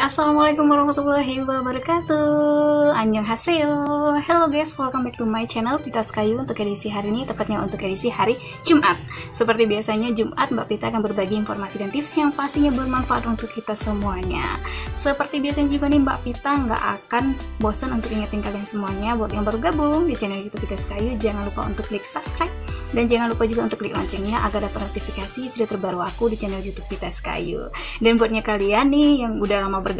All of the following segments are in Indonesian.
assalamualaikum warahmatullahi wabarakatuh. Annyeonghaseyo. Hello guys, welcome back to my channel Pita Skayu untuk edisi hari ini Tepatnya untuk edisi hari Jumat. Seperti biasanya Jumat Mbak Pita akan berbagi informasi dan tips Yang pastinya bermanfaat untuk kita semuanya. Seperti biasanya juga nih Mbak Pita nggak akan bosan untuk ingetin kalian semuanya Buat yang baru gabung di channel youtube Pita Skayu Jangan lupa untuk klik subscribe Dan jangan lupa juga untuk klik loncengnya Agar dapat notifikasi video terbaru aku di channel youtube Pita Skayu Dan buatnya kalian nih yang udah lama bergabung,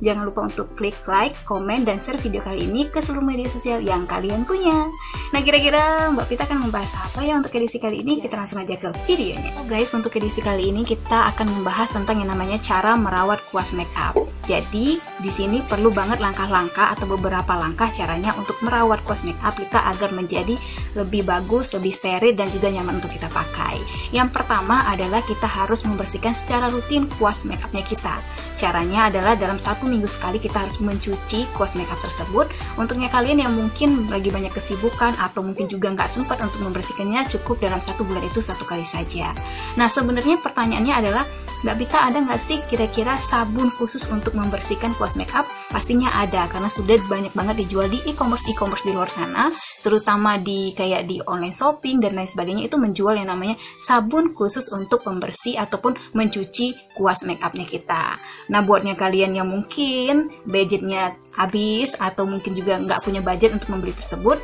jangan lupa untuk klik like, komen, dan share video kali ini ke seluruh media sosial yang kalian punya. Nah, kira-kira Mbak Pita akan membahas apa ya untuk edisi kali ini? Kita langsung aja ke videonya. Oh guys, untuk edisi kali ini kita akan membahas tentang yang namanya cara merawat kuas makeup. Jadi, di sini perlu banget langkah-langkah atau beberapa langkah caranya untuk merawat kuas makeup kita agar menjadi lebih bagus, lebih steril, dan juga nyaman untuk kita pakai. Yang pertama adalah kita harus membersihkan secara rutin kuas makeupnya kita. Caranya adalah dalam satu minggu sekali kita harus mencuci kuas makeup tersebut. Untuknya kalian yang mungkin lagi banyak kesibukan atau mungkin juga nggak sempat untuk membersihkannya, cukup dalam satu bulan itu satu kali saja. Nah, sebenarnya pertanyaannya adalah Mbak Bita ada nggak sih kira-kira sabun khusus untuk membersihkan kuas makeup? Pastinya ada karena sudah banyak banget dijual di e-commerce e-commerce di luar sana, terutama di kayak di online shopping dan lain sebagainya itu menjual yang namanya sabun khusus untuk pembersih ataupun mencuci kuas makeupnya kita. Nah buatnya kalian yang mungkin budgetnya habis atau mungkin juga nggak punya budget untuk membeli tersebut,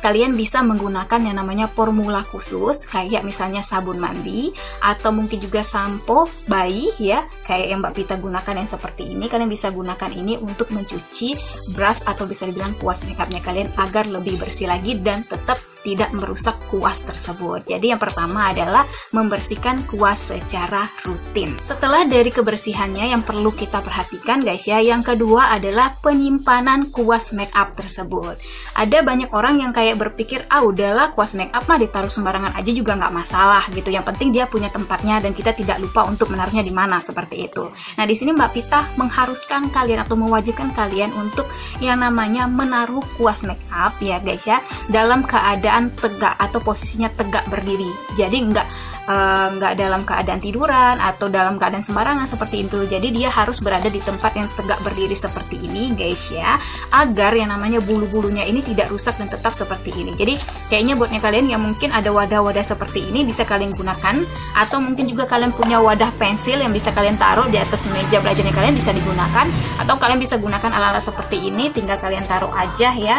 kalian bisa menggunakan yang namanya formula khusus kayak misalnya sabun mandi atau mungkin juga sampo bayi ya kayak yang Mbak Pita gunakan yang seperti ini. Kalian bisa gunakan ini untuk mencuci brush atau bisa dibilang kuas makeupnya kalian agar lebih bersih lagi dan tetap tidak merusak kuas tersebut. Jadi yang pertama adalah membersihkan kuas secara rutin. Setelah dari kebersihannya yang perlu kita perhatikan guys ya, yang kedua adalah penyimpanan kuas make up tersebut. Ada banyak orang yang kayak berpikir, ah udahlah kuas make up mah ditaruh sembarangan aja juga nggak masalah gitu. Yang penting dia punya tempatnya dan kita tidak lupa untuk menaruhnya di mana seperti itu. Nah di sini Mbak Pita mengharuskan kalian atau mewajibkan kalian untuk yang namanya menaruh kuas make up ya guys ya dalam keadaan keadaan tegak atau posisinya tegak berdiri. Jadi nggak uh, dalam keadaan tiduran atau dalam keadaan sembarangan seperti itu. Jadi dia harus berada di tempat yang tegak berdiri seperti ini, guys ya, agar yang namanya bulu-bulunya ini tidak rusak dan tetap seperti ini. Jadi kayaknya buatnya kalian yang mungkin ada wadah-wadah seperti ini bisa kalian gunakan atau mungkin juga kalian punya wadah pensil yang bisa kalian taruh di atas meja belajarnya kalian bisa digunakan atau kalian bisa gunakan ala-ala seperti ini tinggal kalian taruh aja ya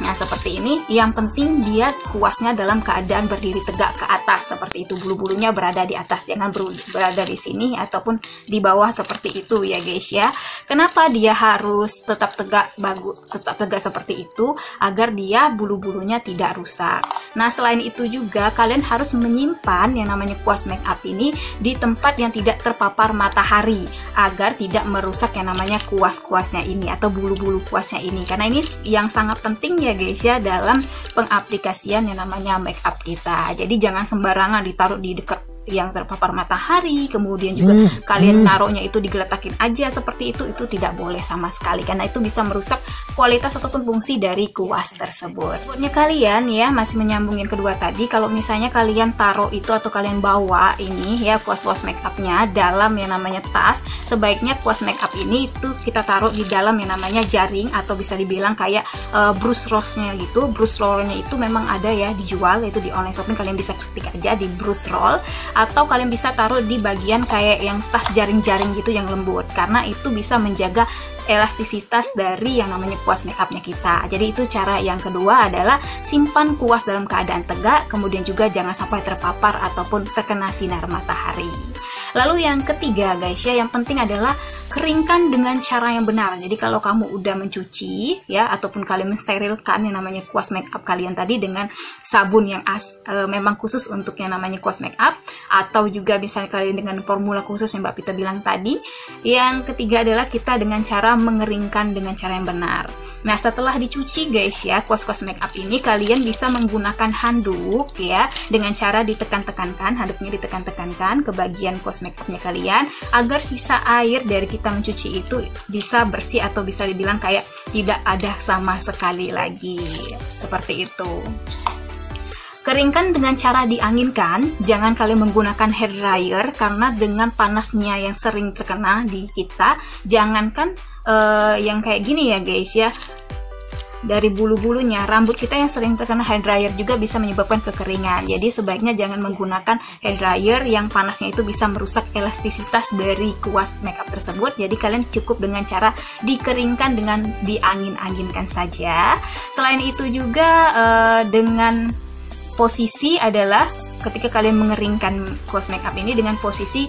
Nah, seperti ini. Yang penting dia kuasnya dalam keadaan berdiri tegak ke atas seperti itu. Bulu-bulunya berada di atas, jangan berada di sini ataupun di bawah seperti itu ya, guys ya. Kenapa dia harus tetap tegak bagus, tetap tegak seperti itu agar dia bulu-bulunya tidak rusak. Nah, selain itu juga kalian harus menyimpan yang namanya kuas make up ini di tempat yang tidak terpapar matahari agar tidak merusak yang namanya kuas-kuasnya ini atau bulu-bulu kuasnya ini. Karena ini yang sangat penting ya ya guys ya dalam pengaplikasian yang namanya make up kita. Jadi jangan sembarangan ditaruh di dekat yang terpapar matahari, kemudian juga hmm. kalian hmm. naruhnya itu digeletakin aja seperti itu, itu tidak boleh sama sekali karena itu bisa merusak kualitas ataupun fungsi dari kuas tersebut. Buatnya kalian ya masih menyambungin kedua tadi, kalau misalnya kalian taruh itu atau kalian bawa ini ya kuas-kuas make upnya dalam yang namanya tas, sebaiknya kuas make up ini itu kita taruh di dalam yang namanya jaring atau bisa dibilang kayak uh, brush rollnya gitu. Brush rollnya itu memang ada ya dijual yaitu di online shopping kalian bisa ketik aja di brush roll atau kalian bisa taruh di bagian kayak yang tas jaring-jaring gitu yang lembut karena itu bisa menjaga elastisitas dari yang namanya kuas makeupnya kita. Jadi itu cara yang kedua adalah simpan kuas dalam keadaan tegak, kemudian juga jangan sampai terpapar ataupun terkena sinar matahari. Lalu yang ketiga guys ya, yang penting adalah keringkan dengan cara yang benar. Jadi kalau kamu udah mencuci ya ataupun kalian mensterilkan yang namanya kuas make up kalian tadi dengan sabun yang as, e, memang khusus untuk yang namanya kuas make up atau juga misalnya kalian dengan formula khusus yang Mbak Pita bilang tadi. Yang ketiga adalah kita dengan cara mengeringkan dengan cara yang benar. Nah, setelah dicuci guys ya, kuas-kuas make up ini kalian bisa menggunakan handuk ya dengan cara ditekan-tekankan, handuknya ditekan-tekankan ke bagian kuas make upnya kalian agar sisa air dari kita mencuci itu bisa bersih atau bisa dibilang kayak tidak ada sama sekali lagi. Seperti itu. Keringkan dengan cara dianginkan, jangan kalian menggunakan hair dryer karena dengan panasnya yang sering terkena di kita, jangankan uh, yang kayak gini ya guys ya dari bulu-bulunya rambut kita yang sering terkena hair dryer juga bisa menyebabkan kekeringan. Jadi sebaiknya jangan menggunakan hair dryer yang panasnya itu bisa merusak elastisitas dari kuas makeup tersebut. Jadi kalian cukup dengan cara dikeringkan dengan diangin-anginkan saja. Selain itu juga uh, dengan posisi adalah ketika kalian mengeringkan kuas makeup ini dengan posisi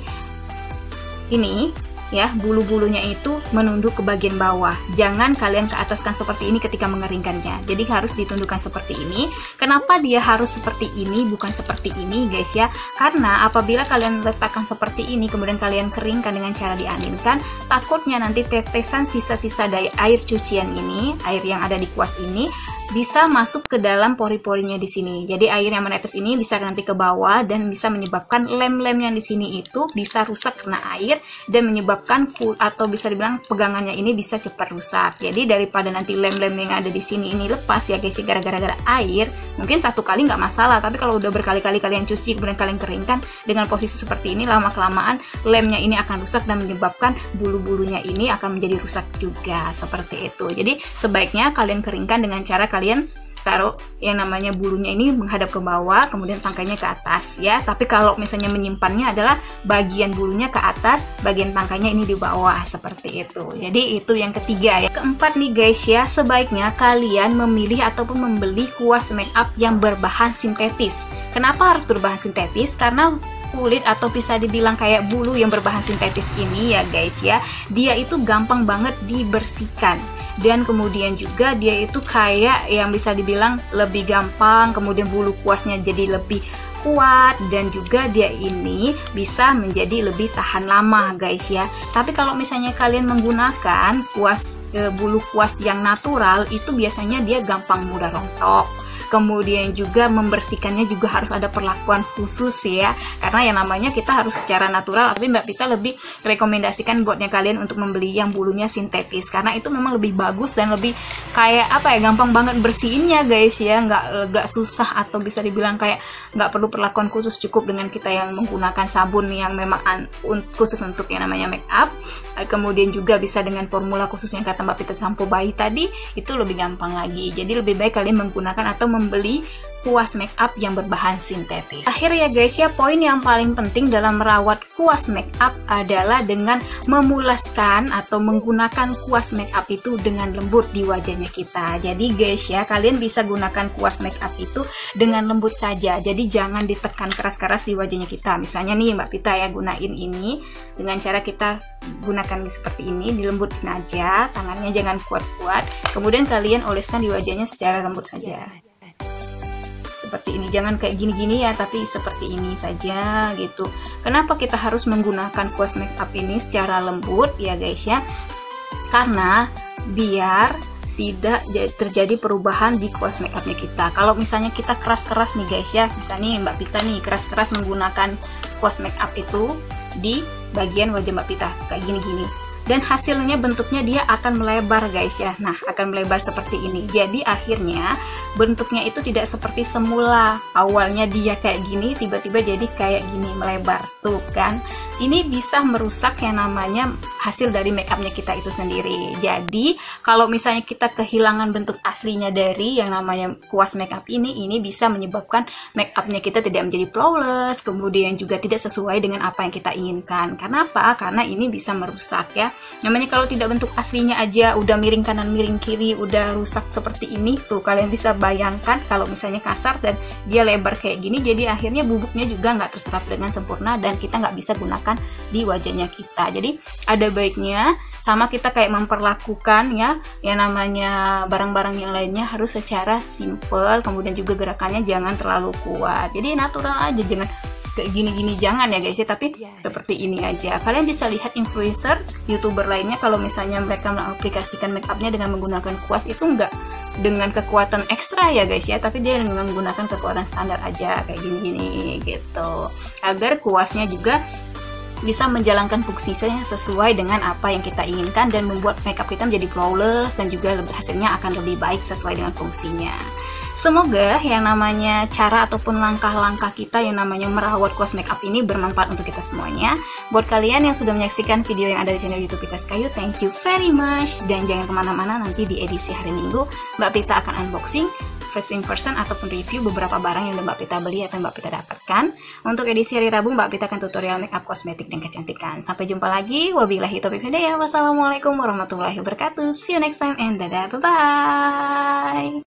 ini ya bulu-bulunya itu menunduk ke bagian bawah. Jangan kalian ke ataskan seperti ini ketika mengeringkannya jadi harus ditundukkan seperti ini. Kenapa dia harus seperti ini bukan seperti ini guys ya? Karena apabila kalian letakkan seperti ini kemudian kalian keringkan dengan cara dianginkan takutnya nanti tetesan sisa-sisa dari air cucian ini air yang ada di kuas ini bisa masuk ke dalam pori-porinya di sini. Jadi air yang menetes ini bisa nanti ke bawah dan bisa menyebabkan lem-lem yang di sini itu bisa rusak karena air dan menyebabkan atau bisa dibilang pegangannya ini bisa cepat rusak. Jadi daripada nanti lem-lem yang ada di sini ini lepas ya guys, gara-gara air, mungkin satu kali nggak masalah. Tapi kalau udah berkali-kali kalian cuci kemudian kalian keringkan dengan posisi seperti ini lama kelamaan lemnya ini akan rusak dan menyebabkan bulu-bulunya ini akan menjadi rusak juga seperti itu. Jadi sebaiknya kalian keringkan dengan cara kalian kalian taruh yang namanya bulunya ini menghadap ke bawah kemudian tangkainya ke atas ya. Tapi kalau misalnya menyimpannya adalah bagian bulunya ke atas bagian tangkainya ini di bawah seperti itu. Jadi itu yang ketiga ya. Keempat nih guys ya. Sebaiknya kalian memilih ataupun membeli kuas make up yang berbahan sintetis. Kenapa harus berbahan sintetis? Karena kulit atau bisa dibilang kayak bulu yang berbahan sintetis ini ya guys ya. Dia itu gampang banget dibersihkan. Dan kemudian juga dia itu kayak yang bisa dibilang lebih gampang kemudian bulu kuasnya jadi lebih kuat dan juga dia ini bisa menjadi lebih tahan lama guys ya. Tapi kalau misalnya kalian menggunakan kuas e, bulu kuas yang natural itu biasanya dia gampang mudah rontok kemudian juga membersihkannya juga harus ada perlakuan khusus ya. Karena yang namanya kita harus secara natural tapi Mbak Pita lebih rekomendasikan buatnya kalian untuk membeli yang bulunya sintetis. Karena itu memang lebih bagus dan lebih kayak apa ya gampang banget bersihinnya guys ya. Nggak nggak susah atau bisa dibilang kayak nggak perlu perlakuan khusus cukup dengan kita yang menggunakan sabun yang memang khusus untuk yang namanya make up kemudian juga bisa dengan formula khusus yang kata Mbak Pita sampo bayi tadi itu lebih gampang lagi. Jadi lebih baik kalian menggunakan atau membeli kuas make up yang berbahan sintetis. Akhir ya guys ya, poin yang paling penting dalam merawat kuas make up adalah dengan memulaskan atau menggunakan kuas make up itu dengan lembut di wajahnya kita. Jadi guys ya, kalian bisa gunakan kuas make up itu dengan lembut saja. Jadi jangan ditekan keras-keras di wajahnya kita. Misalnya nih Mbak Pita ya gunain ini dengan cara kita gunakan seperti ini, dilembutin aja, tangannya jangan kuat-kuat. Kemudian kalian oleskan di wajahnya secara lembut saja seperti ini. Jangan kayak gini-gini ya tapi seperti ini saja gitu. Kenapa kita harus menggunakan kuas make up ini secara lembut ya guys ya? Karena biar tidak terjadi perubahan di kuas make upnya kita. Kalau misalnya kita keras-keras nih guys ya. Misalnya Mbak Pita nih keras-keras menggunakan kuas make up itu di bagian wajah Mbak Pita kayak gini-gini dan hasilnya bentuknya dia akan melebar guys ya. Nah akan melebar seperti ini. Jadi akhirnya bentuknya itu tidak seperti semula. Awalnya dia kayak gini tiba-tiba jadi kayak gini melebar. Tuh kan? Ini bisa merusak yang namanya hasil dari make upnya kita itu sendiri. Jadi kalau misalnya kita kehilangan bentuk aslinya dari yang namanya kuas make up ini ini bisa menyebabkan make upnya kita tidak menjadi flawless kemudian juga tidak sesuai dengan apa yang kita inginkan. Karena apa? karena ini bisa merusak ya namanya kalau tidak bentuk aslinya aja udah miring kanan miring kiri udah rusak seperti ini tuh kalian bisa bayangkan kalau misalnya kasar dan dia lebar kayak gini jadi akhirnya bubuknya juga nggak terserap dengan sempurna dan kita nggak bisa gunakan di wajahnya kita. Jadi ada baiknya sama kita kayak memperlakukan ya yang namanya barang-barang yang lainnya harus secara simple kemudian juga gerakannya jangan terlalu kuat. Jadi natural aja jangan kayak gini-gini jangan ya guys ya tapi yeah. seperti ini aja kalian bisa lihat influencer youtuber lainnya kalau misalnya mereka mengaplikasikan make upnya dengan menggunakan kuas itu enggak dengan kekuatan ekstra ya guys ya tapi dia dengan menggunakan kekuatan standar aja kayak gini-gini gitu agar kuasnya juga bisa menjalankan fungsinya sesuai dengan apa yang kita inginkan dan membuat makeup kita menjadi flawless dan juga hasilnya akan lebih baik sesuai dengan fungsinya. Semoga yang namanya cara ataupun langkah-langkah kita yang namanya merawat close makeup ini bermanfaat untuk kita semuanya. Buat kalian yang sudah menyaksikan video yang ada di channel YouTube Pitas Kayu, thank you very much. Dan jangan ke mana-mana nanti di edisi hari Minggu, Mbak Pita akan unboxing first in person ataupun review beberapa barang yang Mbak Pita beli atau Mbak Pita dapatkan. Untuk edisi hari Rabu, Mbak Pita akan tutorial makeup kosmetik dan kecantikan. Sampai jumpa lagi. Wabillahi taufiq hidayah. Wassalamualaikum warahmatullahi wabarakatuh. See you next time and dadah. Bye-bye.